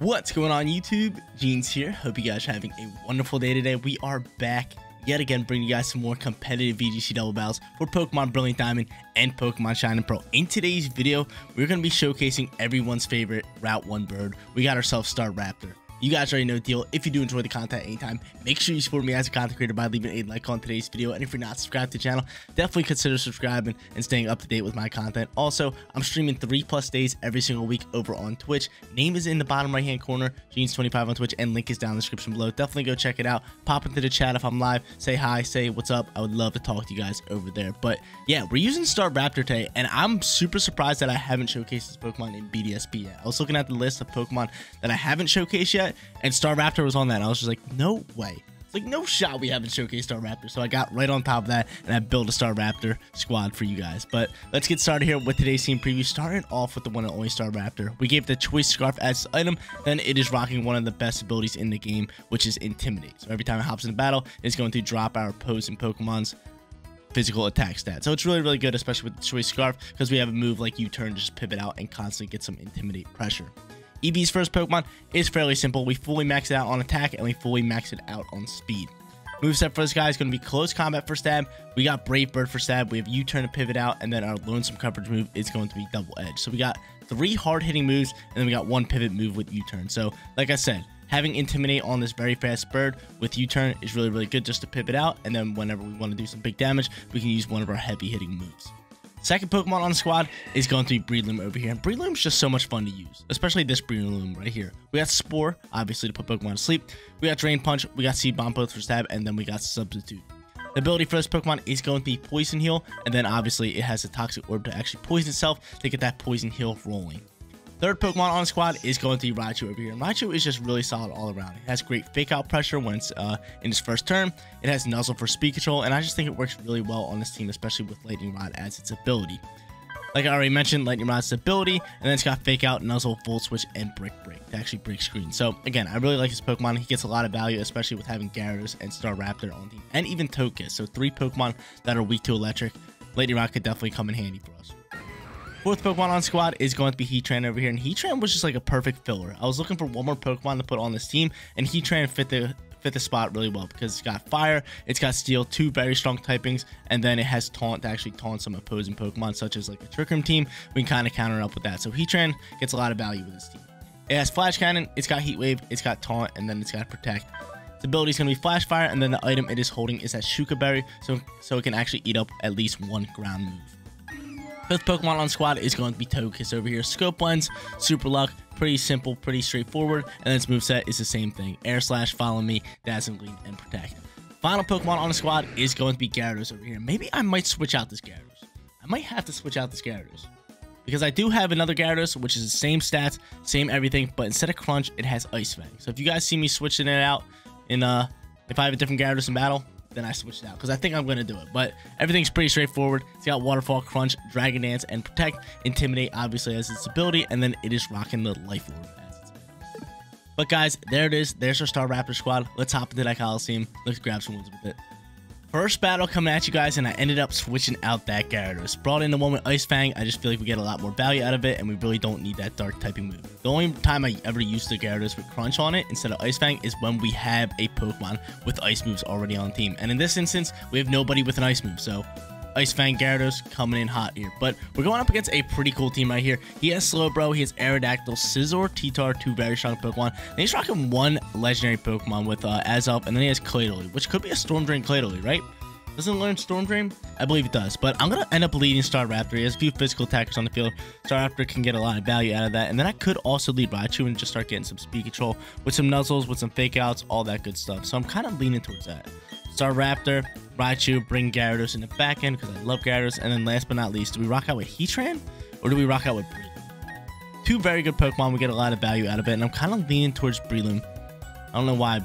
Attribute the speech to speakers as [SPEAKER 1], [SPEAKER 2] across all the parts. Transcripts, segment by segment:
[SPEAKER 1] What's going on YouTube? Jeans here. Hope you guys are having a wonderful day today. We are back yet again bringing you guys some more competitive VGC double battles for Pokemon Brilliant Diamond and Pokemon Shining Pearl. In today's video, we're going to be showcasing everyone's favorite Route 1 bird. We got ourselves Staraptor. You guys already know the deal. If you do enjoy the content anytime, make sure you support me as a content creator by leaving a like on today's video. And if you're not subscribed to the channel, definitely consider subscribing and staying up to date with my content. Also, I'm streaming three plus days every single week over on Twitch. Name is in the bottom right hand corner, Jeans25 on Twitch, and link is down in the description below. Definitely go check it out. Pop into the chat if I'm live. Say hi, say what's up. I would love to talk to you guys over there. But yeah, we're using Staraptor today, and I'm super surprised that I haven't showcased this Pokemon in BDSP yet. I was looking at the list of Pokemon that I haven't showcased yet, and Staraptor Raptor was on that. I was just like, no way. It's like no shot we haven't showcased Staraptor. So I got right on top of that and I built a Staraptor squad for you guys. But let's get started here with today's team preview. Starting off with the one and only Staraptor. We gave the choice scarf as item. Then it is rocking one of the best abilities in the game, which is intimidate. So every time it hops in battle, it's going to drop our opposing Pokemon's physical attack stat. So it's really, really good, especially with the choice scarf, because we have a move like U-turn, just pivot out and constantly get some intimidate pressure. Eevee's first Pokemon is fairly simple. We fully max it out on attack and we fully max it out on speed. Moveset for this guy is going to be close combat for stab. We got Brave Bird for stab. We have U-turn to pivot out, and then our Lonesome coverage move is going to be Double Edge. So we got three hard-hitting moves, and then we got one pivot move with U-turn. So like I said, having Intimidate on this very fast bird with U-turn is really, really good just to pivot out, and then whenever we want to do some big damage, we can use one of our heavy-hitting moves. Second Pokemon on the squad is going to be Breloom over here. And Breloom's just so much fun to use, especially this Breloom right here. We got Spore, obviously, to put Pokemon to sleep. We got Drain Punch, we got Seed Bomb both for stab, and then we got Substitute. The ability for this Pokemon is going to be Poison Heal, and then obviously it has a Toxic Orb to actually poison itself to get that Poison Heal rolling. Third Pokemon on the squad is going to be Raichu over here. And Raichu is just really solid all around. It has great fake out pressure when it's uh, in its first turn. It has Nuzzle for speed control, and I just think it works really well on this team, especially with Lightning Rod as its ability. Like I already mentioned, Lightning Rod's ability, and then it's got Fake Out, Nuzzle, Volt Switch, and Brick Break to actually break screen. So again, I really like this Pokemon. He gets a lot of value, especially with having Gyarados and Star Staraptor on the team, and even Togekiss. So three Pokemon that are weak to Electric. Lightning Rod could definitely come in handy for us. Fourth Pokemon on squad is going to be Heatran over here, and Heatran was just like a perfect filler. I was looking for one more Pokemon to put on this team, and Heatran fit the fit the spot really well because it's got fire, it's got steel, two very strong typings, and then it has taunt to actually taunt some opposing Pokemon, such as like a Trick Room team. We can kind of counter up with that. So Heatran gets a lot of value with this team. It has Flash Cannon, it's got Heat Wave, it's got Taunt, and then it's got Protect. Its ability is going to be Flash Fire, and then the item it is holding is that Shuca Berry, so, so it can actually eat up at least one ground move. Fifth Pokemon on squad is going to be Togekiss over here. Scope Lens, Super Luck, pretty simple, pretty straightforward. And then its moveset is the same thing. Air Slash, Follow Me, Dazzling Gleam, and Protect. Final Pokemon on the squad is going to be Gyarados over here. Maybe I might switch out this Gyarados. I might have to switch out this Gyarados. Because I do have another Gyarados, which is the same stats, same everything, but instead of Crunch, it has Ice Fang. So if you guys see me switching it out in, uh, if I have a different Gyarados in battle, then I switched out because I think I'm going to do it. But everything's pretty straightforward. It's got Waterfall, Crunch, Dragon Dance, and Protect. Intimidate, obviously, as its ability, and then it is rocking the Life Orb. But guys, there it is. There's our Staraptor squad. Let's hop into that Coliseum. Let's grab some wins with it. First battle coming at you guys, and I ended up switching out that Gyarados. Brought in the one with Ice Fang. I just feel like we get a lot more value out of it, and we really don't need that Dark typing move. The only time I ever used the Gyarados with Crunch on it instead of Ice Fang is when we have a Pokemon with Ice moves already on team. And in this instance, we have nobody with an Ice move, so Ice Fang Gyarados coming in hot here. But we're going up against a pretty cool team right here. He has Slowbro, he has Aerodactyl, Scizor, T-Tar, two very strong Pokemon. And he's rocking one legendary Pokemon with uh, Azelf, and then he has Cradily, which could be a Storm Drain Cradily, right? Doesn't learn Storm Drain? I believe it does. But I'm going to end up leading Staraptor. He has a few physical attackers on the field. Staraptor can get a lot of value out of that. And then I could also lead Raichu and just start getting some speed control with some nuzzles, with some fake outs, all that good stuff. So I'm kind of leaning towards that. Staraptor, Raichu, bring Gyarados in the back end because I love Gyarados. And then last but not least, do we rock out with Heatran or do we rock out with Breloom? Two very good Pokemon. We get a lot of value out of it. And I'm kind of leaning towards Breloom. I don't know why.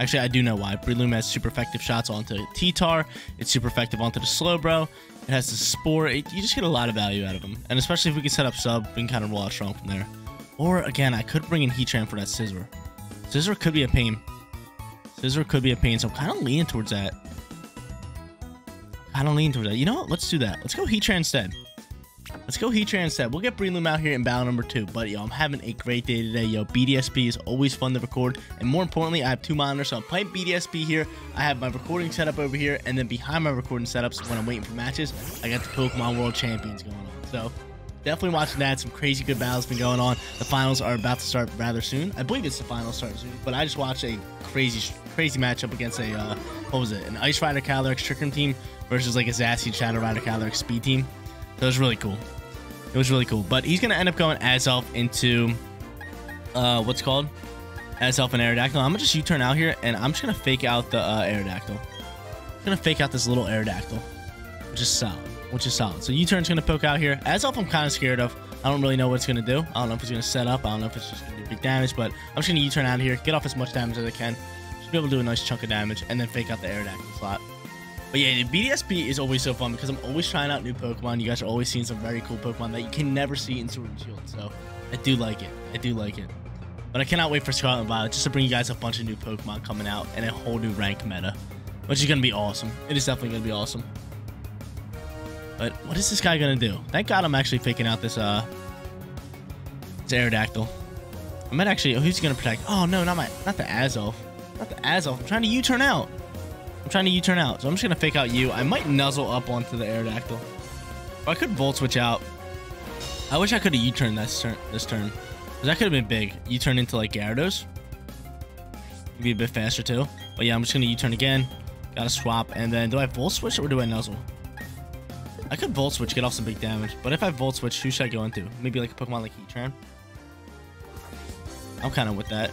[SPEAKER 1] Actually, I do know why. Breloom has super effective shots onto T-Tar. It's super effective onto the Slowbro. It has the Spore. It, you just get a lot of value out of them. And especially if we can set up sub, we can kind of roll out strong from there. Or, again, I could bring in Heatran for that Scizor. Scizor could be a pain. Scizor could be a pain, so I'm kind of leaning towards that. Kind of leaning towards that. You know what? Let's do that. Let's go Heatran instead. Let's go Heatran instead. We'll get Breloom out here in battle number two. But yo, I'm having a great day today. Yo, BDSP is always fun to record. And more importantly, I have two monitors. So I'm playing BDSP here. I have my recording setup over here. And then behind my recording setups, when I'm waiting for matches, I got the Pokemon World Champions going on. So definitely watching that. Some crazy good battles been going on. The finals are about to start rather soon. I believe it's the finals start soon. But I just watched a crazy, crazy matchup against a, uh, what was it? An Ice Rider Calyrex Trick Room team versus like a Zacian Shadow Rider Calyrex Speed team. So it was really cool. It was really cool. But he's going to end up going Azelf into, uh, what's called? Azelf and Aerodactyl. I'm to just U-turn out here, and I'm just going to fake out the uh, Aerodactyl. I'm to fake out this little Aerodactyl, which is solid. Which is solid. So U-turn's going to poke out here. Azelf I'm kind of scared of. I don't really know what it's going to do. I don't know if it's going to set up. I don't know if it's just going to do big damage, but I'm just going to U-turn out here, get off as much damage as I can. Should be able to do a nice chunk of damage, and then fake out the Aerodactyl slot. But yeah, the BDSP is always so fun because I'm always trying out new Pokemon. You guys are always seeing some very cool Pokemon that you can never see in Sword and Shield. So I do like it. I do like it. But I cannot wait for Scarlet and Violet just to bring you guys a bunch of new Pokemon coming out and a whole new rank meta, which is going to be awesome. It is definitely going to be awesome. But what is this guy going to do? Thank God I'm actually faking out this, uh, this Aerodactyl. I might actually, oh, who's going to protect? Oh, no, not my, not the Azelf. Not the Azelf. I'm trying to U-turn out. I'm trying to U-turn out, so I'm just gonna fake out you. I might nuzzle up onto the Aerodactyl. I could Volt Switch out. I wish I could have U-turned this turn. This turn, that could have been big. U-turn into like Gyarados. Be a bit faster too. But yeah, I'm just gonna U-turn again. Gotta swap, and then do I Volt Switch or do I nuzzle? I could Volt Switch, get off some big damage. But if I Volt Switch, who should I go into? Maybe like a Pokemon like Heatran. I'm kind of with that.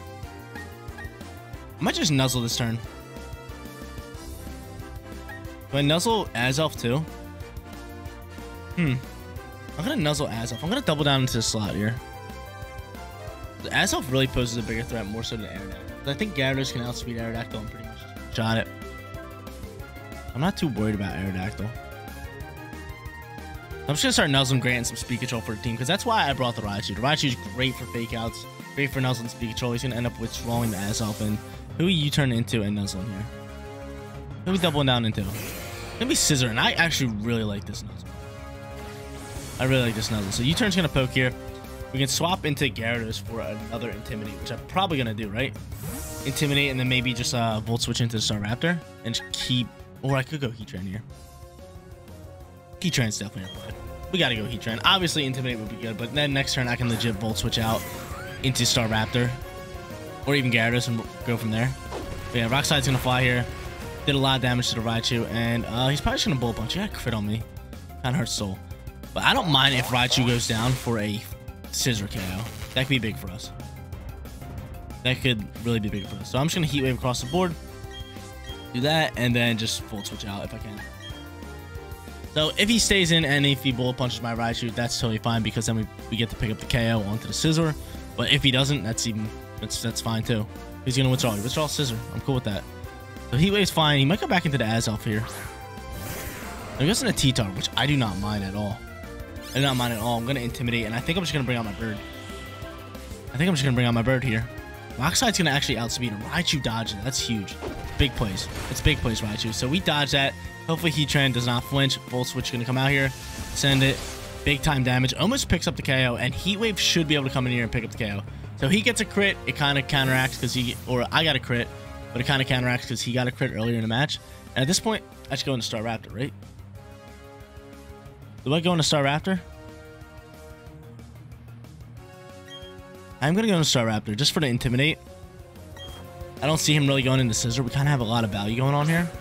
[SPEAKER 1] I might just nuzzle this turn. Do I nuzzle Azelf too? Hmm. I'm gonna nuzzle Azelf. I'm gonna double down into the slot here. Azelf really poses a bigger threat more so than Aerodactyl. I think Gyarados can outspeed Aerodactyl and pretty much shot it. I'm not too worried about Aerodactyl. I'm just gonna start nuzzling Grant some speed control for the team because that's why I brought the Raichu. The Raichu is great for fake outs, great for nuzzling speed control. He's gonna end up with withdrawing the Azelf and who are you turn into and nuzzling here. Who we doubling down into? gonna be Scizor, and I actually really like this Nuzzle. I really like this Nuzzle. So U-turn's gonna poke here. We can swap into Gyarados for another Intimidate, which I'm probably gonna do, right? Intimidate, and then maybe just uh, Volt Switch into the Staraptor, and just keep... Or I could go Heatran here. Heatran's definitely a play. We gotta go Heatran. Obviously, Intimidate would be good, but then next turn I can legit Volt Switch out into Staraptor. Or even Gyarados and go from there. But yeah, Rock Slide's gonna fly here. Did a lot of damage to the Raichu, and uh, he's probably just gonna Bullet Punch. Yeah, crit on me. Kinda hurts soul. But I don't mind if Raichu goes down for a Scizor KO. That could be big for us. That could really be big for us. So I'm just gonna Heat Wave across the board. Do that, and then just Volt Switch out if I can. So if he stays in and if he Bullet Punches my Raichu, that's totally fine because then we, we get to pick up the KO onto the Scizor. But if he doesn't, that's even that's that's fine too. He's gonna withdraw. Withdraw Scizor. I'm cool with that. So Heat Wave's fine. He might go back into the Azelf here. He goes into T-Tar, which I do not mind at all. I do not mind at all. I'm to Intimidate, and I think I'm just to bring out my bird. I think I'm just to bring out my bird here. Rockslide going to actually outspeed him. Raichu dodging. That's huge. Big plays. It's big plays, Raichu. So we dodge that. Hopefully Heatran does not flinch. Volt Switch going to come out here. Send it. Big time damage. Almost picks up the KO, and Heat Wave should be able to come in here and pick up the KO. So he gets a crit. It kind of counteracts because he, or I got a crit but it kind of counteracts because he got a crit earlier in the match. And at this point, I should go into Staraptor, right? Do I go into Staraptor? I'm going to go into Staraptor just for the Intimidate. I don't see him really going into Scizor. We kind of have a lot of value going on here.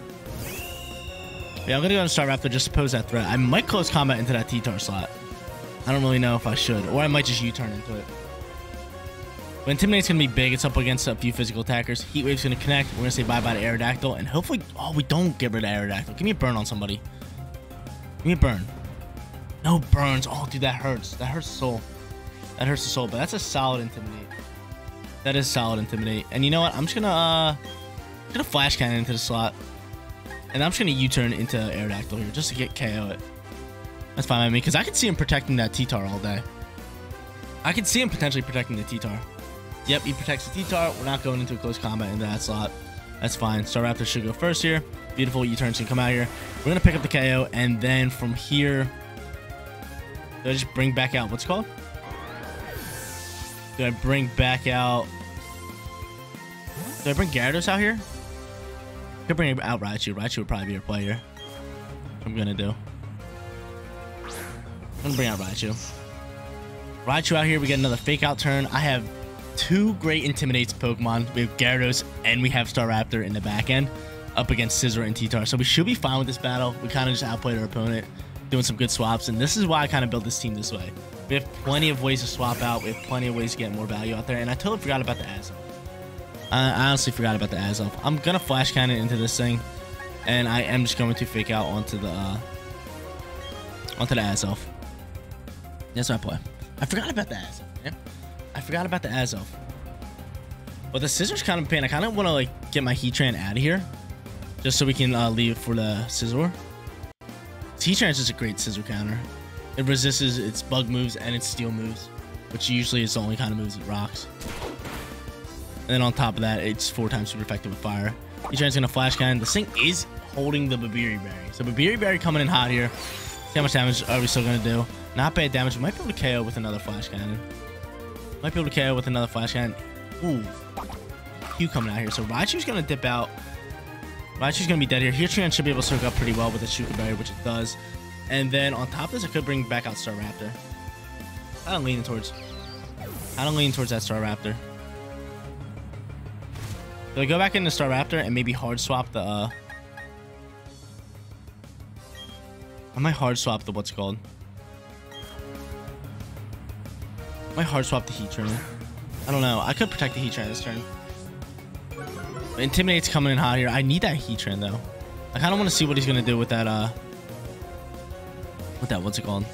[SPEAKER 1] Yeah, I'm to go into Staraptor just to pose that threat. I might close combat into that T-Tar slot. I don't really know if I should. Or I might just U-turn into it. But Intimidate's to be big. It's up against a few physical attackers. Heat Wave's to connect. We're to say bye-bye to Aerodactyl. And hopefully... Oh, we don't get rid of Aerodactyl. Give me a burn on somebody. Give me a burn. No burns. Oh, dude, that hurts. That hurts the soul. That hurts the soul. But that's a solid Intimidate. That is solid Intimidate. And you know what? I'm just to... uh, gonna Flash Cannon into the slot. And I'm just going to U-turn into Aerodactyl here just to get KO it. That's fine by me because I can see him protecting that T-Tar all day. I can see him potentially protecting the T-Tar. Yep, he protects the T-Tar. We're not going into a close combat into that slot. That's fine. Staraptor should go first here. Beautiful U-turns can come out here. We're going to pick up the KO, and then from here... Do I just bring back out what's called? Do I bring back out? Do I bring Gyarados out here? Could bring out Raichu. Raichu would probably be your player. I'm gonna do. I'm gonna bring out Raichu. Raichu out here, we get another fake out turn. I have two great intimidates Pokemon. We have Gyarados and we have Staraptor in the back end up against Scizor and T-Tar. So we should be fine with this battle. We kind of just outplayed our opponent, doing some good swaps. And this is why I kind of built this team this way. We have plenty of ways to swap out. We have plenty of ways to get more value out there. And I totally forgot about the Azelf. I honestly forgot about the Azelf. I'm to Flash Cannon into this thing. And I am just going to fake out onto the uh, onto the Azelf. That's my play. I forgot about the Azelf. Yeah. I forgot about the Azelf. But the Scizor's kind of pain. I kind of want to like get my Heatran out of here. Just so we can uh, leave it for the Scizor. Heatran is just a great Scizor counter. It resists its bug moves and its steel moves. Which usually is the only kind of moves it rocks. And then on top of that, it's four times super effective with fire. Heatran's gonna flash cannon. The thing is holding the Babiri Berry. So Babiri Berry coming in hot here. See how much damage are we still gonna do? Not bad damage. We might be able to KO with another flash cannon. Might be able to KO with another flash cannon. Ooh. Hugh coming out here. So Raichu's gonna dip out. Raichu's gonna be dead here. Heatran should be able to soak up pretty well with the Shuca Berry, which it does. And then on top of this, I could bring back out Staraptor. I don't lean towards. I don't lean towards that Staraptor. Do I go back into Staraptor and maybe hard swap the uh I might hard swap the what's called. I might hard swap the Heat Heatran. I don't know. I could protect the Heatran this turn. Intimidate's coming in hot here. I need that Heatran though. I kind of want to see what he's gonna do with that. Uh, with that. What's it called?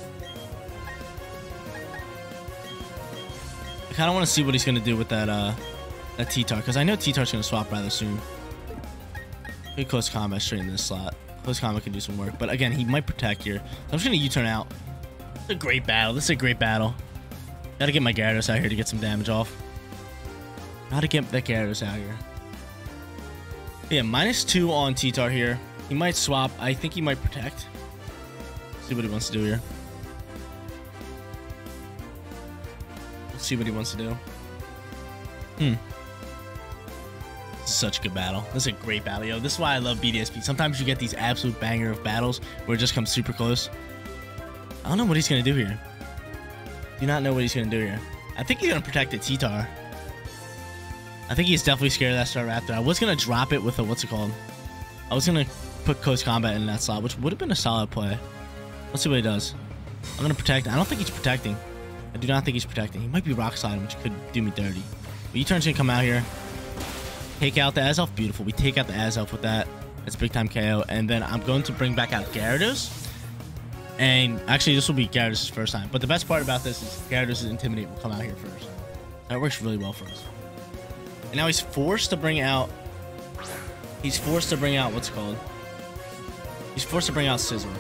[SPEAKER 1] I kind of want to see what he's gonna do with that. Uh, that T-Tar because I know T-Tar's gonna swap rather soon. Good close combat straight in this slot. Close combat can do some work, but again, he might protect here. So I'm just gonna U-turn out. It's a great battle. This is a great battle. Gotta get my Gyarados out here to get some damage off. Gotta get that Gyarados out here. Yeah, minus two on T-Tar here. He might swap. I think he might protect. see what he wants to do here. Let's see what he wants to do. Hmm. Such a good battle. This is a great battle, yo. This is why I love BDSP. Sometimes you get these absolute banger of battles where it just comes super close. I don't know what he's going to do here. Do not know what he's going to do here. I think he's going to protect the T-Tar. I think he's definitely scared of that Staraptor. I was going to drop it with a, what's it called? I was going to put Close Combat in that slot, which would have been a solid play. Let's see what he does. I'm going to protect. I don't think he's protecting. I do not think he's protecting. He might be Rock Sliding, which could do me dirty. But U-turn's going to come out here. Take out the Azelf. Beautiful. We take out the Azelf with that. That's big time KO. And then I'm going to bring back out Gyarados. And actually, this will be Gyarados' first time. But the best part about this is Gyarados' Intimidate will come out here first. That works really well for us. And now he's forced to bring out... He's forced to bring out... What's called? He's forced to bring out Scizor.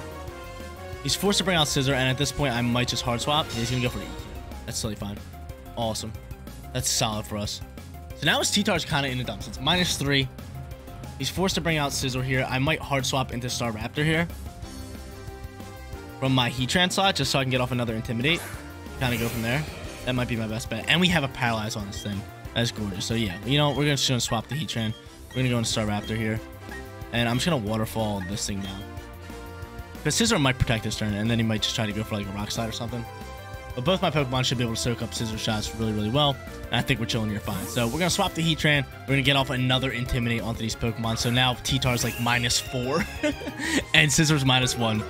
[SPEAKER 1] He's forced to bring out Scizor, and at this point, I might just hard swap. He's going to go for the That's totally fine. Awesome. That's solid for us. So now his T-Tar's kind of in the dumps. It's minus three. He's forced to bring out Scizor here. I might hard swap into Staraptor here. From my Heatran slot, just so I can get off another Intimidate. Kind of go from there. That might be my best bet. And we have a Paralyze on this thing. That's gorgeous. So yeah, you know, we're just gonna swap the Heatran. We're gonna go into Staraptor here. And I'm just gonna waterfall this thing down. Because Scizor might protect this turn, and then he might just try to go for like a Rock Slide or something. But both my Pokemon should be able to soak up Scizor shots really, really well. And I think we're chilling here fine. So we're gonna swap the Heatran. We're gonna get off another Intimidate onto these Pokemon. So now T-Tar's like minus four, and Scizor's minus one.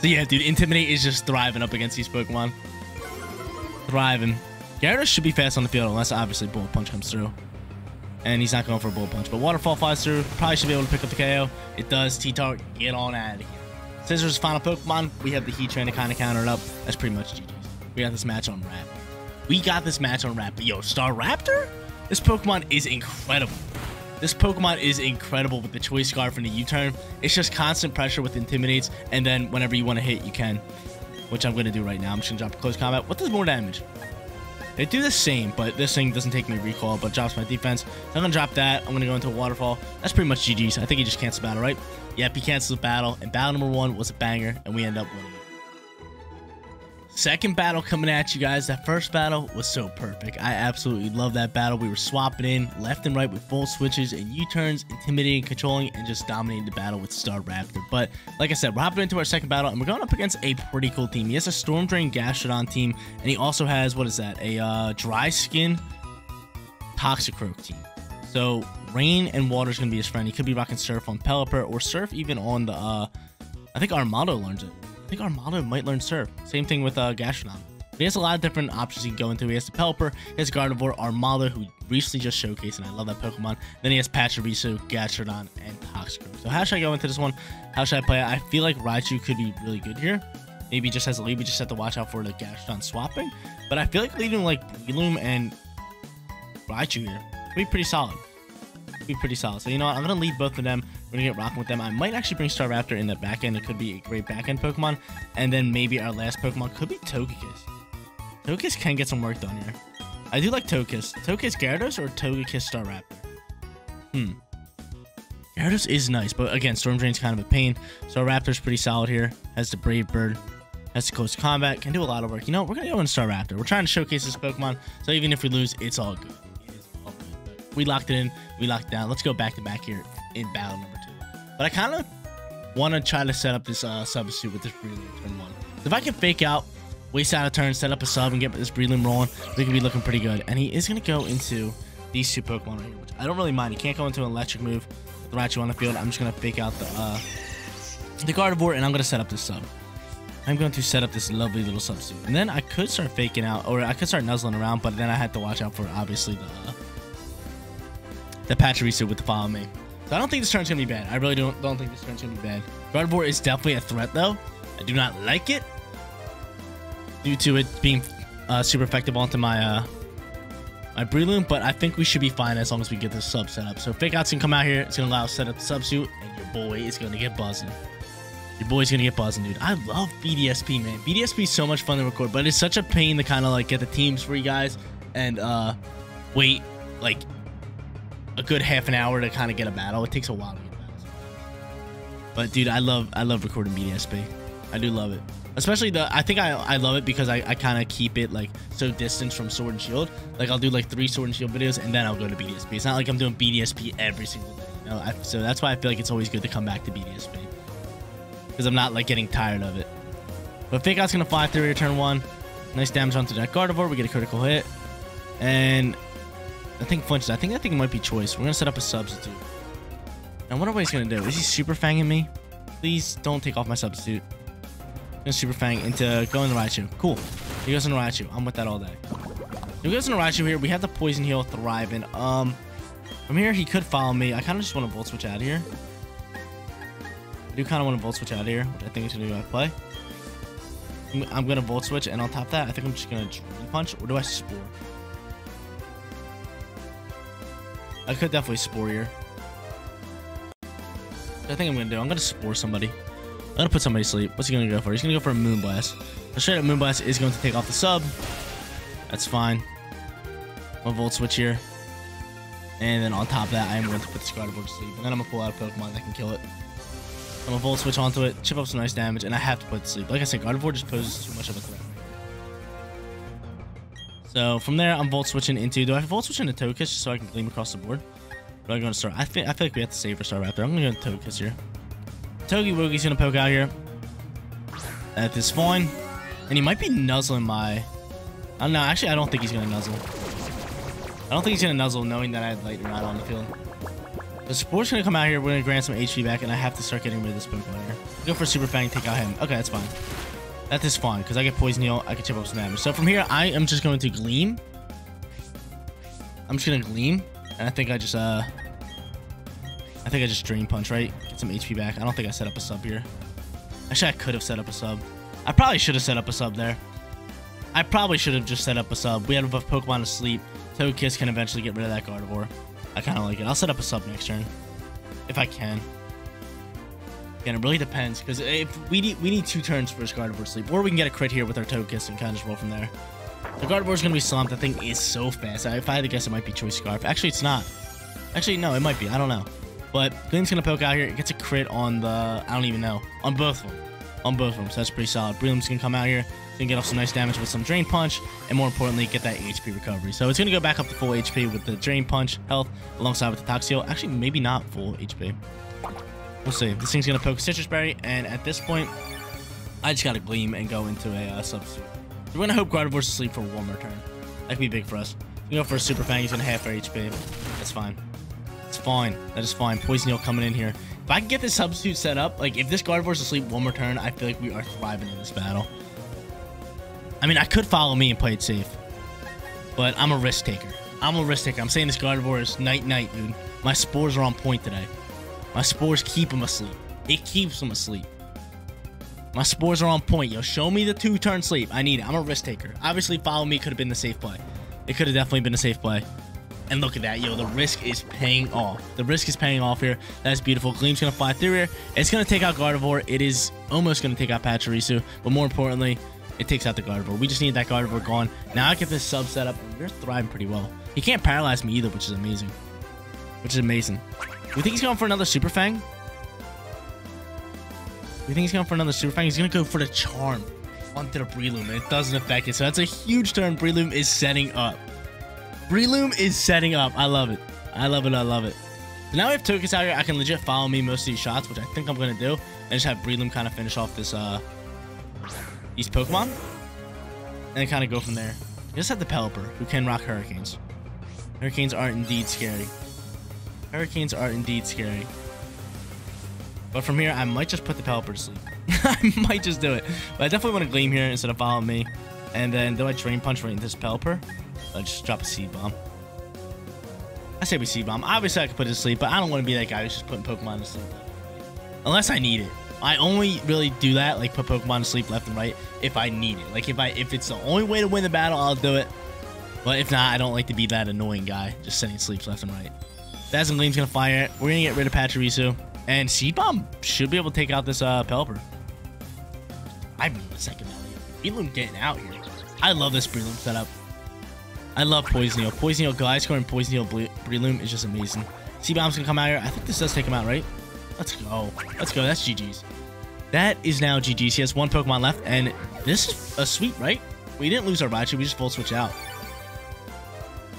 [SPEAKER 1] So yeah, dude, Intimidate is just thriving up against these Pokemon. Thriving. Gyarados should be fast on the field unless obviously Bullet Punch comes through. And he's not going for a Bullet Punch. But Waterfall flies through. Probably should be able to pick up the KO. It does. T-Tar, get on out of here. Scizor's final Pokemon. We have the Heatran to kind of counter it up. That's pretty much GG's. We got this match on wrap. We got this match on wrap. But yo, Staraptor? This Pokemon is incredible. This Pokemon is incredible with the Choice Scarf and the U-turn. It's just constant pressure with Intimidates. And then whenever you want to hit, you can. Which I'm going to do right now. I'm just going to drop Close Combat. What does more damage? They do the same, but this thing doesn't take me recall, but drops my defense. I'm going to drop that. I'm going to go into a waterfall. That's pretty much GG's. I think he just cancels battle, right? Yep, he cancels the battle. And battle number one was a banger, and we end up winning. Second battle coming at you guys. That first battle was so perfect. I absolutely love that battle. We were swapping in left and right with Volt Switches and U-turns, intimidating, controlling, and just dominating the battle with Staraptor. But like I said, we're hopping into our second battle, and we're going up against a pretty cool team. He has a Storm Drain Gastrodon team, and he also has, what is that, a uh, Dry Skin Toxicroak team. So rain and water is going to be his friend. He could be rocking Surf on Pelipper or Surf even on the, uh, I think Armaldo learns it. I think Armaldo might learn Surf. Same thing with uh, Gastrodon. But he has a lot of different options he can go into. He has the Pelipper, he has Gardevoir, Armaldo, who recently just showcased, and I love that Pokemon. Then he has Pachirisu, Gastrodon, and Toxicroak. So how should I go into this one? How should I play it? I feel like Raichu could be really good here. Maybe just has a lead, we just have to watch out for the Gastrodon swapping. But I feel like leaving like Breloom and Raichu here could be pretty solid. Be pretty solid. So you know what? I'm gonna lead both of them. We're gonna get rocking with them. I might actually bring Staraptor in the back end. It could be a great back end Pokemon. And then maybe our last Pokemon could be Togekiss. Togekiss can get some work done here. I do like Togekiss. Togekiss Gyarados or Togekiss Staraptor? Hmm. Gyarados is nice, but again, Storm Drain's kind of a pain. So Staraptor's pretty solid here. Has the Brave Bird. Has the close combat. Can do a lot of work. You know, we're to go in Staraptor. We're trying to showcase this Pokemon, so even if we lose, it's all good. We locked it in. We locked down. Let's go back to back here in battle number two. But I kind of want to try to set up this uh, substitute with this Breloom turn one. If I can fake out, waste out a turn, set up a sub, and get this Breloom rolling, we can be looking pretty good. And he is going to go into these two Pokemon right here, which I don't really mind. He can't go into an electric move with Raichu on the field. I'm just going to fake out the uh, the Gardevoir, and I'm going to set up this sub. I'm going to set up this lovely little substitute. And then I could start faking out, or I could start nuzzling around, but then I had to watch out for, obviously, the uh, the Pachirisu with the follow me. So I don't think this turn's to be bad. I really don't, don't think this turn's to be bad. Gardevoir is definitely a threat, though. I do not like it due to it being uh, super effective onto my uh, my Breloom, but I think we should be fine as long as we get this sub set up. So Fake Out's gonna come out here, it's gonna allow us to set up the substitute, and your boy is gonna get buzzing. Your boy's gonna get buzzing, dude. I love BDSP, man. BDSP is so much fun to record, but it's such a pain to kind of like get the teams for you guys and uh wait like a good half an hour to kind of get a battle. It takes a while to get battles. But dude, I love I love recording BDSP. I do love it. Especially the I think I I love it because I, I kind of keep it like so distant from Sword and Shield. Like I'll do like three Sword and Shield videos and then I'll go to BDSP. It's not like I'm doing BDSP every single day. You know? I, so that's why I feel like it's always good to come back to BDSP because I'm not like getting tired of it. But Fake Out's gonna fly through here turn one. Nice damage onto that Gardevoir. We get a critical hit, and I think flinches. I think I think it might be choice. We're gonna set up a substitute. I wonder what he's gonna do? Is he super fanging me? Please don't take off my substitute. Gonna super fang into going to Raichu. Cool. He goes into Raichu. I'm with that all day. He goes into Raichu here. We have the poison heal thriving. Um, from here he could follow me. I kind of just want to volt switch out of here. I do kind of want to volt switch out of here, which I think is gonna be my play. I'm, I'm gonna volt switch, and on top of that, I think I'm just gonna Drain punch, or do I spore? I could definitely spore here. I think I'm gonna do. I'm gonna spore somebody. I'm gonna put somebody to sleep. What's he gonna go for? He's gonna go for a Moonblast. The straight up Moonblast is going to take off the sub. That's fine. One volt switch here. And then on top of that, I am going to put the Gardevoir to sleep. And then I'm gonna pull out a Pokemon that can kill it. I'm gonna volt switch onto it, chip up some nice damage, and I have to put it to sleep. Like I said, Gardevoir just poses too much of a threat. So from there, I'm volt switching into. Do I volt switch into Togekiss just so I can gleam across the board? Or am I going to start? I think I feel like we have to save for Staraptor. I'm gonna go Togekiss here. Togi Woogie's gonna poke out here. That is fine. And he might be nuzzling my. I don't know. Actually, I don't think he's gonna nuzzle. I don't think he's gonna nuzzle knowing that I had Lightning Rod on the field. The Sport's gonna come out here. We're gonna grant some HP back, and I have to start getting rid of this Pokemon here. Go for Super Fang, take out him. Okay, that's fine. That is fine, because I get Poison Heal. I can chip up some damage. So from here, I am just going to Gleam. I'm just gonna Gleam. And I think I just, uh... I think I just Drain Punch, right? Get some HP back. I don't think I set up a sub here. Actually, I could have set up a sub. I probably should have set up a sub there. I probably should have just set up a sub. We have a Pokemon asleep. Togekiss can eventually get rid of that Gardevoir. I kind of like it. I'll set up a sub next turn. If I can. Again, it really depends. Because if we need we need two turns for this Gardevoir to sleep. Or we can get a crit here with our Togekiss and kind of just roll from there. The Gardevoir's going to be slumped. That thing is so fast. If I had to guess, it might be Choice Scarf. Actually, it's not. Actually, no, it might be. I don't know. But Gleam's going to poke out here. It gets a crit on the... I don't even know. On both of them. On both of them. So that's pretty solid. Breloom's going to come out here. Then get off some nice damage with some Drain Punch, and more importantly, get that HP recovery. So it's going to go back up to full HP with the Drain Punch health, alongside with the Toxic Orb. Actually, maybe not full HP. We'll see. This thing's going to poke Sitrus Berry, and at this point, I just got to Gleam and go into a uh, substitute. We're going to hope Gardevoir's asleep for one more turn. That could be big for us. We go for a Super Fang, he's going to half our HP. That's fine. It's fine. That is fine. Poison Heal coming in here. If I can get this substitute set up, like if this Gardevoir's asleep one more turn, I feel like we are thriving in this battle. I mean, I could follow me and play it safe, but I'm a risk taker. I'm a risk taker. I'm saying this Gardevoir is night night, dude. My spores are on point today. My spores keep him asleep. It keeps him asleep. My spores are on point, yo. Show me the two-turn sleep. I need it. I'm a risk taker. Obviously, follow me could have been the safe play. It could have definitely been a safe play. And look at that, yo. The risk is paying off. The risk is paying off here. That's beautiful. Gleam's going to fly through here. It's going to take out Gardevoir. It is almost going to take out Pachirisu. But more importantly, it takes out the Gardevoir. We just need that Gardevoir gone. Now I get this sub set up. We're thriving pretty well. He can't paralyze me either, which is amazing. Which is amazing. We think he's going for another Super Fang? We think he's going for another Super Fang? He's going to go for the Charm onto the Breloom, and it doesn't affect it. So that's a huge turn Breloom is setting up. Breloom is setting up. I love it. I love it. I love it. So now we have Togekiss out here. I can legit follow me most of these shots, which I think I'm going to do. And just have Breloom kind of finish off this, uh, these Pokemon. And kind of go from there. You just have the Pelipper, who can rock Hurricanes. Hurricanes are indeed scary. Hurricanes are indeed scary. But from here, I might just put the Pelipper to sleep. I might just do it. But I definitely want to Gleam here instead of following me. And then do I Drain Punch right into this Pelipper? I just drop a Seed Bomb. I say we Seed Bomb. Obviously, I could put it to sleep, but I don't want to be that guy who's just putting Pokemon to sleep. Unless I need it. I only really do that, like put Pokemon to sleep left and right, if I need it. Like if I if it's the only way to win the battle, I'll do it. But if not, I don't like to be that annoying guy, just sending sleeps left and right. Dazzling Gleam's gonna fire it. We're gonna get rid of Pachirisu. And Seed Bomb should be able to take out this uh, Pelipper. I mean, the second. Breloom getting out here. I love this Breloom setup. I love Poison Heal. Poison Heal Gliscor and Poison Heal Breloom is just amazing. Seed Bomb's gonna come out here. I think this does take him out, right? Let's go. Let's go. That's GG's. That is now GG's. He has one Pokemon left, and this is a sweep, right? We didn't lose our Raichu. We just full switch out.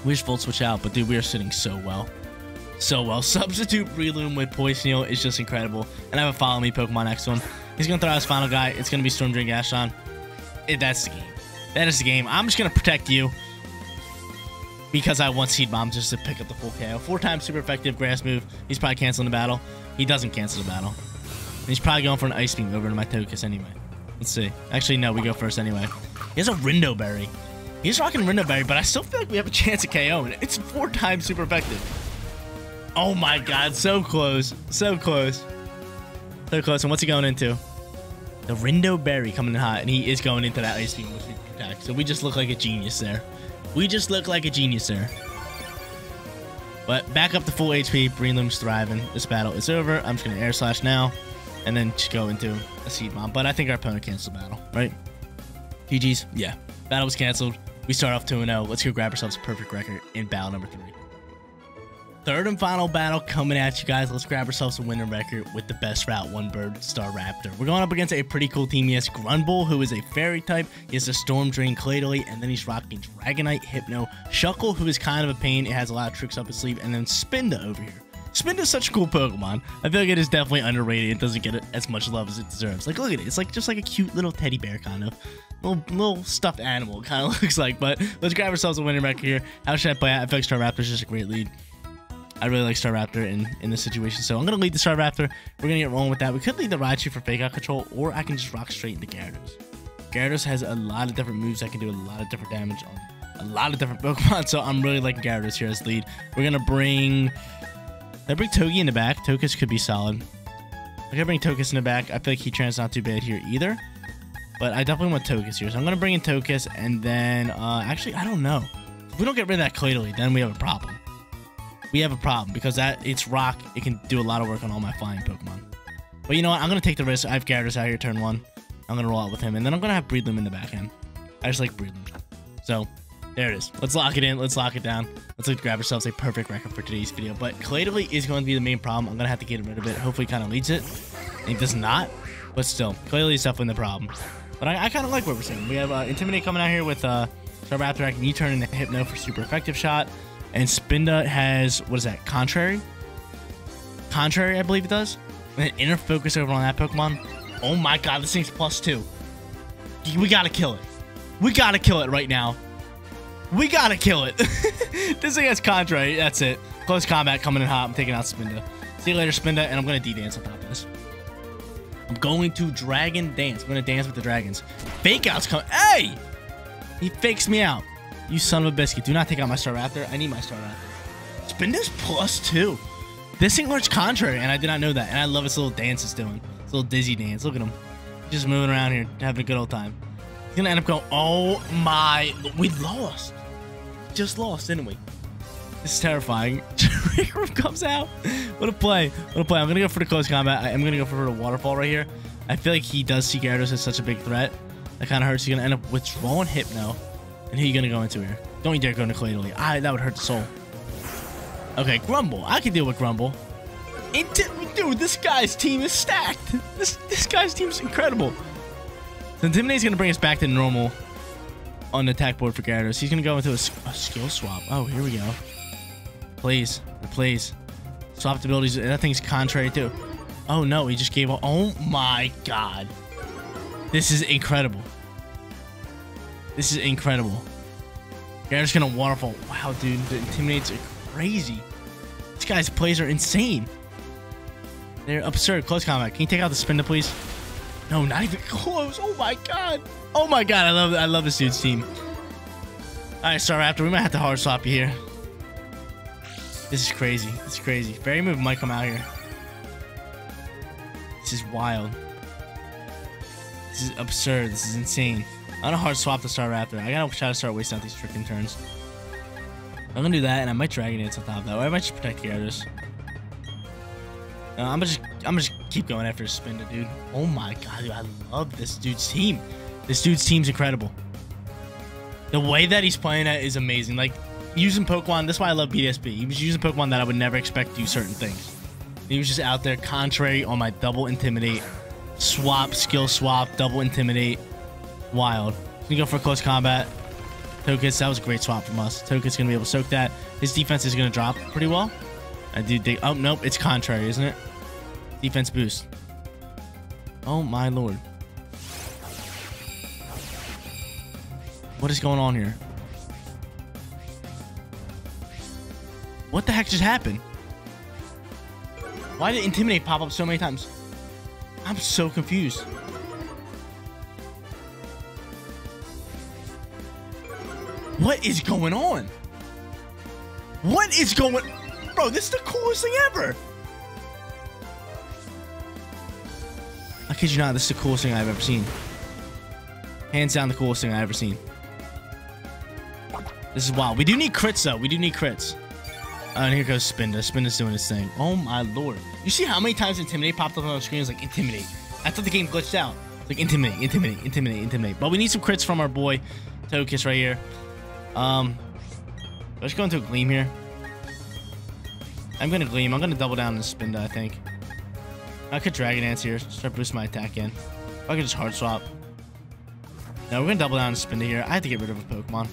[SPEAKER 1] We just full switch out, but dude, we are sitting so well so well. Substitute Breloom with Poison Heal is just incredible. And I have a Follow Me Pokemon next one. He's going to throw out his final guy. It's going to be Storm Drain Gastrodon. It, that's the game. That is the game. I'm just going to protect you because I want Seed Bomb just to pick up the full KO. Four times super effective grass move. He's probably canceling the battle. He doesn't cancel the battle. And he's probably going for an Ice Beam over to my Togekiss anyway. Let's see. Actually, no, we go first anyway. He has a Rindo Berry. He's rocking Rindo Berry, but I still feel like we have a chance at KO. And it's four times super effective. Oh my god, so close. So close. So close. And what's he going into? The Rindo Berry coming in hot, and he is going into that Ice Beam with attack. So we just look like a genius there. We just look like a genius there. But back up to full HP. Breloom's thriving. This battle is over. I'm just going to Air Slash now, and then just go into a Seed Bomb. But I think our opponent canceled the battle, right? GG's? Yeah. Battle was canceled. We start off 2-0. Let's go grab ourselves a perfect record in battle number 3 third and final battle coming at you guys. Let's grab ourselves a winning record with the best route, one bird Staraptor. We're going up against a pretty cool team. He has Granbull, who is a fairy type. He has a Storm Drain Cradily, and then he's rocking Dragonite, Hypno, Shuckle, who is kind of a pain. It has a lot of tricks up his sleeve, and then Spinda over here. Spinda is such a cool Pokemon. I feel like it is definitely underrated. It doesn't get as much love as it deserves. Like, look at it. It's like just like a cute little teddy bear kind of. Little, little stuffed animal kind of looks like. But let's grab ourselves a winning record here. How should I play it? I feel like Staraptor is just a great lead. I really like Staraptor in, in this situation. So I'm going to lead the Staraptor. We're going to get rolling with that. We could lead the Raichu for fake out control, or I can just rock straight into Gyarados. Gyarados has a lot of different moves that can do a lot of different damage on a lot of different Pokemon. So I'm really liking Gyarados here as lead. We're going to bring... I bring Togi in the back. Togekiss could be solid. Going to bring Togekiss in the back. I feel like Heatran's not too bad here either. But I definitely want Togekiss here. So I'm going to bring in Togekiss. And then... Uh, actually, I don't know. If we don't get rid of that Cradily, then we have a problem we have a problem because that it's rock. It can do a lot of work on all my flying Pokemon. But you know what? I'm going to take the risk. I have Gyarados out here turn one. I'm going to roll out with him. And then I'm going to have Breloom in the back end. I just like Breloom. So, there it is. Let's lock it in. Let's lock it down. Let's like, grab ourselves a perfect record for today's video. But Cradily is going to be the main problem. I'm going to have to get rid of it. Hopefully kind of leads it. And he does not. But still, Cradily is definitely the problem. But I, I kind of like what we're seeing. We have uh, Intimidate coming out here with uh, Staraptor can U-turn into Hypno for super effective shot. And Spinda has, what is that, Contrary? Contrary, I believe it does. And Inner Focus over on that Pokemon. Oh my god, this thing's plus two. We gotta kill it. We gotta kill it right now. We gotta kill it. this thing has Contrary, that's it. Close combat coming in hot. I'm taking out Spinda. See you later, Spinda, and I'm gonna D-Dance on top of this. I'm going to Dragon Dance. I'm gonna dance with the dragons. Fake out's coming. Hey! He fakes me out. You son of a biscuit. Do not take out my Staraptor. I need my Staraptor. Spinda's plus two. This thing looks contrary, and I did not know that. And I love his little dance it's doing. His little dizzy dance. Look at him. Just moving around here, having a good old time. He's gonna end up going, oh my, we lost. Just lost, didn't we? This is terrifying. Trick comes out. What a play. What a play. I'm gonna go for the close combat. I'm gonna go for the waterfall right here. I feel like he does see Gyarados as such a big threat. That kind of hurts. He's going to end up withdrawing Hypno. And who you to go into here? Don't you dare go into Cradily. I, that would hurt the soul. Okay, Granbull. I can deal with Granbull. Dude, this guy's team is stacked. This this guy's team is incredible. So Intimidate's to bring us back to normal on the attack board for Gyarados. He's to go into a, a, skill swap. Oh, here we go. Please. Please. Swapped abilities. That thing's contrary too. Oh, no. He just gave... Oh, my God. This is incredible. This is incredible. You're just gonna waterfall. Wow, dude, the intimidates are crazy. These guys' plays are insane. They're absurd. Close combat. Can you take out the spinner, please? No, not even close. Oh my god. Oh my god, I love I love this dude's team. Alright, Staraptor, we might have to hard swap you here. This is crazy. This is crazy. Fairy move might come out here. This is wild. This is absurd. This is insane. I'm gonna hard swap the Staraptor. I gotta try to start wasting out these tricking turns. I'm gonna do that, and I might Dragon Dance on top of that. Or I might just protect Gyarados. No, I'm gonna just I'm gonna just keep going after Spinda, dude. Oh my god, dude, I love this dude's team. This dude's team's incredible. The way that he's playing it is amazing. Like using Pokemon, that's why I love BDSP. He was using Pokemon that I would never expect to do certain things. He was just out there contrary on my double intimidate swap, skill swap, double intimidate. Wild. We go for close combat. Togekiss, that was a great swap from us. Togekiss gonna be able to soak that. His defense is gonna drop pretty well. I do. Oh nope, it's contrary, isn't it? Defense boost. Oh my lord. What is going on here? What the heck just happened? Why did Intimidate pop up so many times? I'm so confused. What is going on? What is going... Bro, this is the coolest thing ever. I kid you not, this is the coolest thing I've ever seen. Hands down the coolest thing I've ever seen. This is wild. We do need crits, though. We do need crits. Uh, and here goes Spinda. Spinda's doing his thing. Oh, my lord. You see how many times Intimidate popped up on the screen? It's like, Intimidate. I thought the game glitched out. It's like, Intimidate, Intimidate, Intimidate, Intimidate. But we need some crits from our boy, Togekiss, right here. Um, let's go into a Gleam here. I'm going to Gleam. I'm going to double down on Spinda, I think. I could Dragon Dance here. Start boosting my attack in. I could just Hard Swap. No, we're going to double down on Spinda here. I have to get rid of a Pokemon.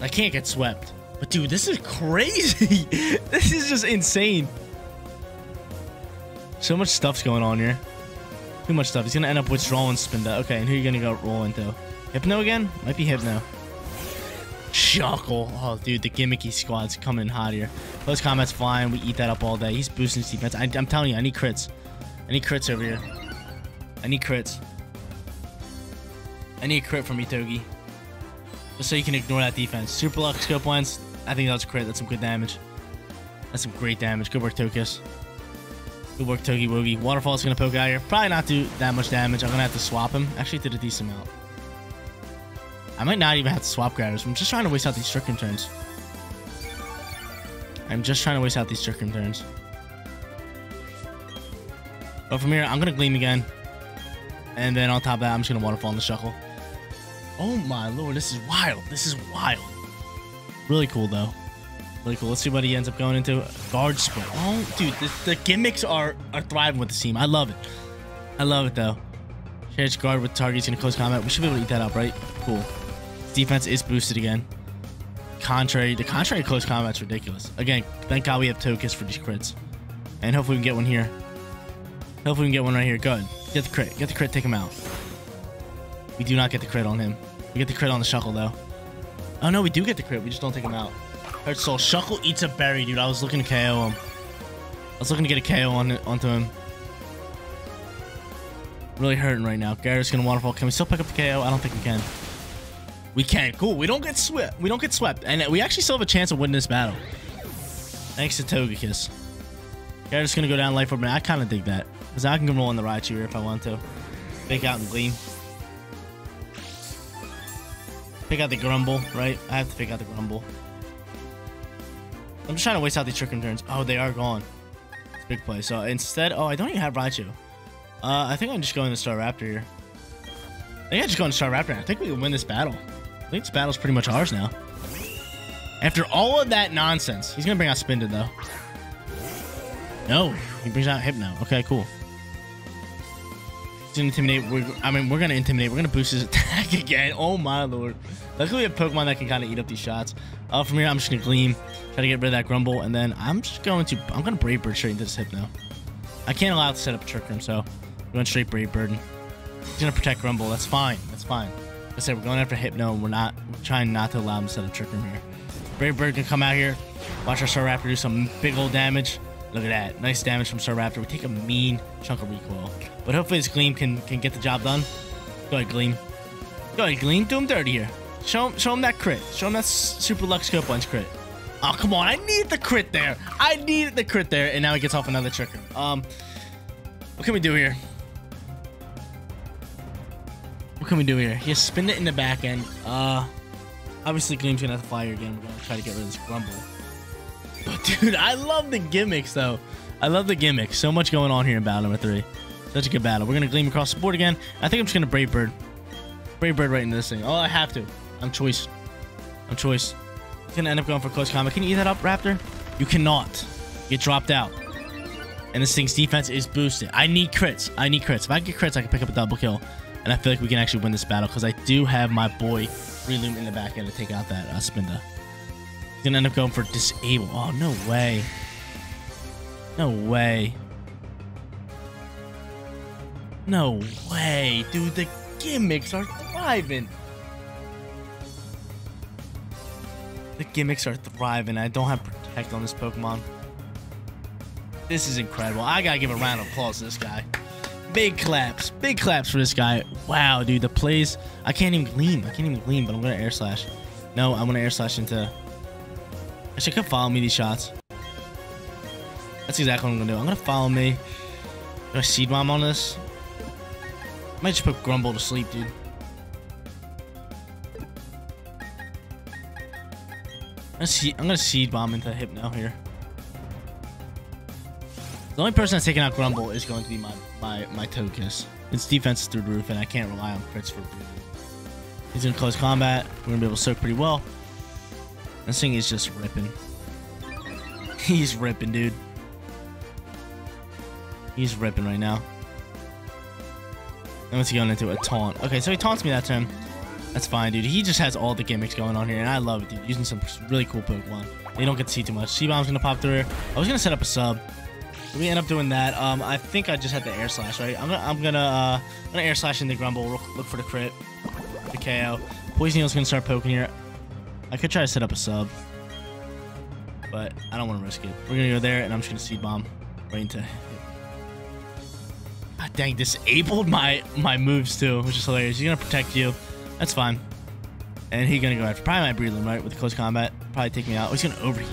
[SPEAKER 1] I can't get swept. But dude, this is crazy. this is just insane. So much stuff's going on here. Too much stuff. He's gonna end up withdrawing Spinda. Okay, and who are you gonna go roll into? Hypno again? Might be Hypno. Shuckle. Oh, dude, the gimmicky squad's coming hot here. Close combat's flying. We eat that up all day. He's boosting his defense. I, am telling you, I need crits. I need crits over here. I need crits. I need a crit from Itogi. Just so you can ignore that defense. Super Luck Scope Lens. I think that's crit. That's some good damage. That's some great damage. Good work, Togekiss. Good work, Togi Wogi. Waterfall's gonna poke out here. Probably not do that much damage. I'm gonna have to swap him. Actually, did a decent amount. I might not even have to swap Gyarados. I'm just trying to waste out these Stricken turns. I'm just trying to waste out these Stricken turns. But from here, I'm gonna Gleam again. And then on top of that, I'm just gonna Waterfall in the Shuckle. Oh my lord, this is wild. This is wild. Really cool, though. Really cool. Let's see what he ends up going into. Guard Split. Oh, dude, the, the gimmicks are, are thriving with the team. I love it. I love it, though. Shout guard with targets in close combat. We should be able to eat that up, right? Cool. Defense is boosted again. Contrary, the contrary close combat's ridiculous. Again, thank God we have Togekiss for these crits. And hopefully we can get one here. Hopefully we can get one right here. Good. Get the crit. Get the crit. Take him out. We do not get the crit on him. We get the crit on the Shuckle, though. Oh, no, we do get the crit. We just don't take him out. Hurt Soul. Shuckle eats a berry, dude. I was looking to KO him. I was looking to get a KO on onto him. Really hurting right now. Gyara's gonna waterfall. Can we still pick up the KO? I don't think we can. We can. Cool. We don't get swept. We don't get swept. And we actually still have a chance of winning this battle. Thanks to Togekiss. Gyara's gonna go down life orb. I kind of dig that. Because I can go on the Raichu if I want to. Fake out and gleam. Pick out the Granbull, right? I have to pick out the Granbull. I'm just trying to waste out these Trick Room turns. Oh, they are gone. It's big play. So instead, oh, I don't even have Raichu. Uh, I think I'm just going to Staraptor here. I think I just go to Staraptor. I think we can win this battle. I think this battle's pretty much ours now. After all of that nonsense, he's gonna bring out Spinda though. No, he brings out Hypno. Okay, cool. He's gonna intimidate. We're, I mean, we're gonna intimidate. We're gonna boost his attack again. Oh my lord. Luckily, we have Pokemon that can kind of eat up these shots. Uh, from here, I'm just gonna Gleam, try to get rid of that Granbull, and then I'm just going to. I'm gonna Brave Bird straight into this Hypno. I can't allow it to set up a Trick Room, so we're going straight Brave Bird. He's gonna protect Granbull. That's fine. That's fine. I said, we're going after Hypno, and we're not we're trying not to allow him to set up Trick Room here. Brave Bird can come out here. Watch our Staraptor do some big old damage. Look at that. Nice damage from Staraptor. We take a mean chunk of recoil. But hopefully this Gleam can, can get the job done. Go ahead, Gleam. Go ahead, Gleam. Do him dirty here. Show him, show him that crit. Show him that Super Lux Scope Punch crit. Oh, come on. I need the crit there. I needed the crit there. And now he gets off another Trick Room. Um, what can we do here? What can we do here? He spin it in the back end. Uh, obviously, Gleam's gonna have to fly again. We're gonna try to get rid of this Granbull. But dude, I love the gimmicks though. I love the gimmicks. So much going on here in battle number three. Such a good battle. We're gonna Gleam across the board again. I think I'm just gonna Brave Bird. Brave Bird right into this thing. Oh, I have to. I'm choice. I'm choice. He's gonna end up going for close combat. Can you eat that up, Raptor? You cannot. Get dropped out. And this thing's defense is boosted. I need crits. I need crits. If I get crits, I can pick up a double kill. And I feel like we can actually win this battle because I do have my boy Breloom in the back end to take out that uh, Spinda. He's going to end up going for disable. Oh, no way. No way. No way. Dude, the gimmicks are thriving. The gimmicks are thriving. I don't have Protect on this Pokemon. This is incredible. I gotta give a round of applause to this guy. Big claps. Big claps for this guy. Wow, dude. The plays. I can't even gleam. I can't even gleam, but I'm going to air slash. No, I'm going to air slash into... Actually, come follow me these shots. That's exactly what I'm going to do. I'm going to follow me. Do I seed bomb on this? I might just put Granbull to sleep, dude. I'm gonna seed bomb into Hypno here. The only person that's taking out Granbull is going to be my my my Togekiss. Its defense is through the roof, and I can't rely on crits for breathing. He's in close combat. We're gonna be able to soak pretty well. This thing is just ripping. He's ripping, dude. He's ripping right now. And what's he going into? A taunt. Okay, so he taunts me that time. That's fine, dude. He just has all the gimmicks going on here, and I love it, dude. Using some really cool Pokemon. They don't get to see too much. Seed Bomb's gonna pop through. I was gonna set up a sub. We end up doing that. Um, I think I just had the air slash, right? I'm gonna, I'm gonna, uh, I'm gonna air slash into Granbull. Look for the crit, the KO. Poison gonna start poking here. I could try to set up a sub, but I don't want to risk it. We're gonna go there, and I'm just gonna seed bomb right into. God dang, disabled my my moves too, which is hilarious. He's gonna protect you. That's fine. And he's gonna go after probably my Breloom, right? With close combat, probably take me out. Oh, he's gonna overheat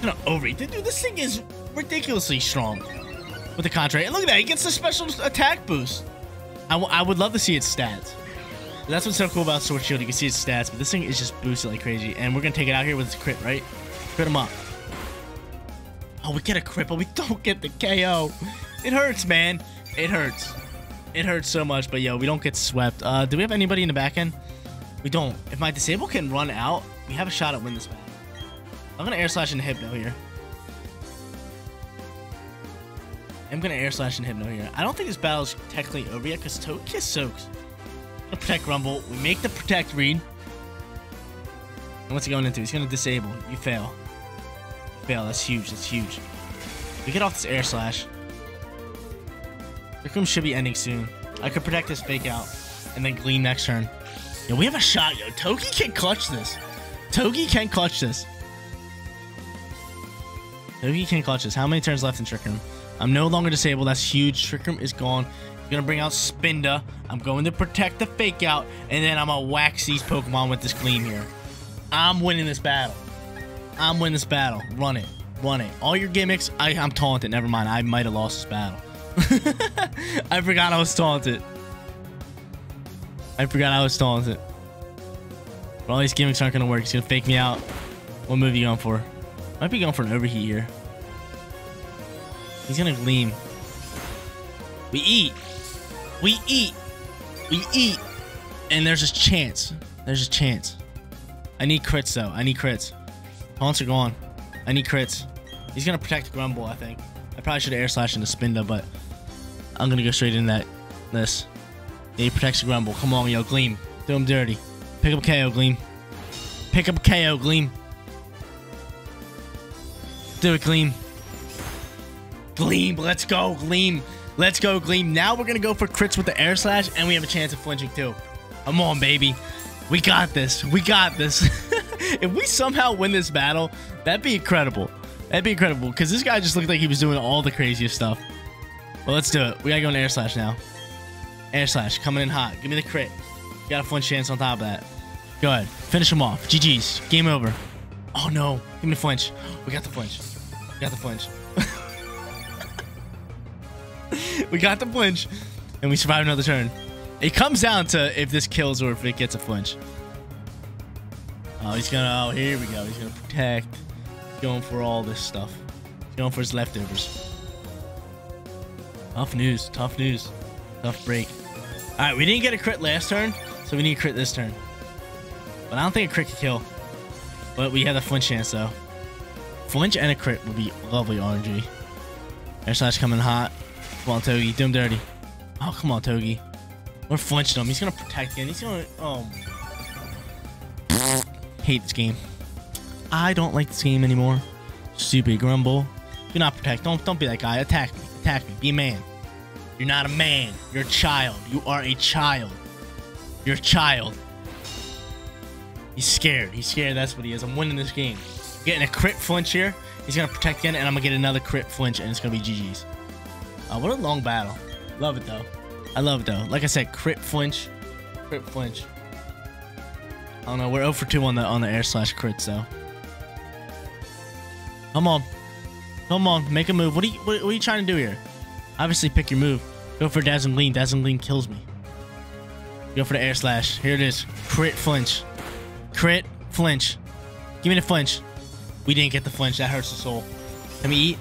[SPEAKER 1] gonna overheat. Dude, this thing is ridiculously strong with the contrary. And look at that, he gets the special attack boost. I, I would love to see its stats. That's what's so cool about Sword Shield. You can see its stats, but this thing is just boosted like crazy. And we're gonna take it out here with its crit, right? Crit him up. Oh, we get a crit, but we don't get the KO. It hurts, man. It hurts. It hurts so much, but yo, we don't get swept. Uh, do we have anybody in the back end? We don't. If my disable can run out, we have a shot at win this match. I'm gonna air slash into Hypno here. I'm gonna air slash and hypno here. I don't think this battle is technically over yet because Togekiss soaks. Gonna protect Rumble. We make the protect read. And what's he going into? He's gonna disable. You fail. You fail. That's huge. That's huge. We get off this air slash. Trick Room should be ending soon. I could protect this fake out and then gleam next turn. Yo, we have a shot, yo. Togi can clutch this. Togi can clutch this. Togi can't clutch this. How many turns left in Trick Room? I'm no longer disabled. That's huge. Trick Room is gone. I'm gonna bring out Spinda. I'm going to protect the fake out, and then I'm gonna wax these Pokemon with this Gleam here. I'm winning this battle. I'm winning this battle. Run it. Run it. All your gimmicks, I, I'm taunted. Never mind. I might have lost this battle. I forgot I was taunted. I forgot I was taunted. But all these gimmicks aren't gonna work. He's gonna fake me out. What move are you going for? Might be going for an overheat here. He's gonna gleam. We eat. We eat. We eat. And there's a chance. There's a chance. I need crits though. I need crits. Taunts are gone. I need crits. He's gonna protect Granbull, I think. I probably should have air slashed into Spinda, but I'm gonna go straight in that this. Yeah, he protects Granbull. Come on, yo, Gleam. Do him dirty. Pick up KO, Gleam. Pick up KO, Gleam. Do it, Gleam. Gleam, let's go, Gleam. Let's go, Gleam. Now we're gonna go for crits with the air slash, and we have a chance of flinching too. Come on, baby. We got this. We got this. if we somehow win this battle, that'd be incredible. That'd be incredible, because this guy just looked like he was doing all the craziest stuff. Well, let's do it. We gotta go in air slash now. Air slash, coming in hot. Give me the crit. got a flinch chance on top of that. Go ahead. Finish him off. GG's. Game over. Oh, no. Give me the flinch. We got the flinch. Got the flinch. we got the flinch. And we survive another turn. It comes down to if this kills or if it gets a flinch. Oh, he's gonna... Oh, here we go. He's gonna protect. He's going for all this stuff. He's going for his leftovers. Tough news. Tough news. Tough break. Alright, we didn't get a crit last turn, so we need a crit this turn. But I don't think a crit could kill. But we have a flinch chance, though. Flinch and a crit would be lovely RNG. Air slash coming hot. Come on, Togi. Do him dirty. Oh, come on, Togi. We're flinching him. He's going to protect again. He's to... Oh. Hate this game. I don't like this game anymore. Stupid Granbull. Do not protect. Don't, don't be that guy. Attack me. Attack me. Be a man. You're not a man. You're a child. You are a child. You're a child. He's scared. He's scared. That's what he is. I'm winning this game. Getting a crit flinch here. He's going to protect again, and I'm going to get another crit flinch, and it's going to be GG's. Uh, what a long battle. Love it, though. I love it, though. Like I said, crit flinch. Crit flinch. I don't know. We're 0 for 2 on the, on the air slash crits, though. Come on. Come on. Make a move. What are you, what, what are you trying to do here? Obviously, pick your move. Go for Dazzling Gleam. Dazzling Gleam kills me. Go for the air slash. Here it is. Crit flinch. Crit flinch. Give me the flinch. We didn't get the flinch. That hurts the soul. Can we eat?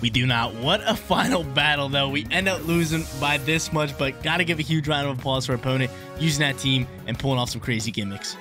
[SPEAKER 1] We do not. What a final battle, though. We end up losing by this much, but got to give a huge round of applause for our opponent using that team and pulling off some crazy gimmicks.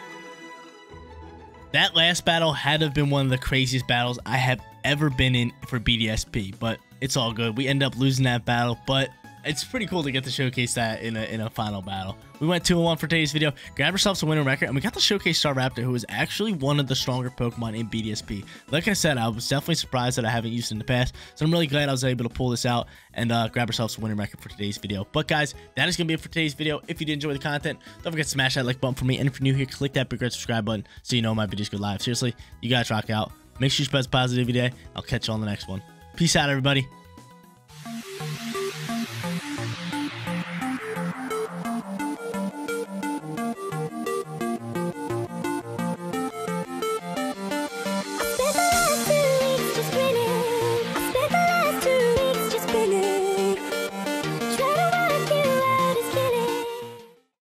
[SPEAKER 1] That last battle had to have been one of the craziest battles I have ever been in for BDSP, but it's all good. We end up losing that battle, but it's pretty cool to get to showcase that in a, in a final battle. We went 2-1 for today's video. Grab ourselves a winning record, and we got to showcase Staraptor, who is actually one of the stronger Pokemon in BDSP. Like I said, I was definitely surprised that I haven't used in the past, so I'm really glad I was able to pull this out and uh, grab ourselves a winning record for today's video. But guys, that is going to be it for today's video. If you did enjoy the content, don't forget to smash that like button for me, and if you're new here, click that big red subscribe button so you know my videos go live. Seriously, you guys rock out. Make sure you spread day. I'll catch you on the next one. Peace out, everybody.